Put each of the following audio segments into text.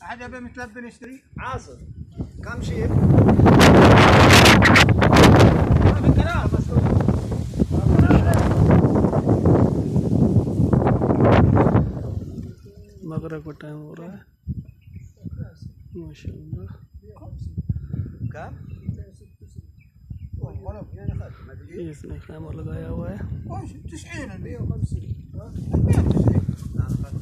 عاد ابي متلبن اشتري عاصر كم شيب؟ ما مغرب का ورا ما شاء الله كم؟ ये इसने कैमरा लगाया 90 150 190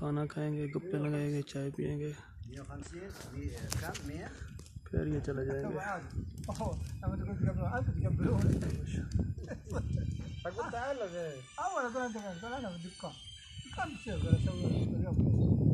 खाना खाएंगे गप्पे लगाएंगे चाय पियेंगे फिर ये चला जाएंगे अच्छा।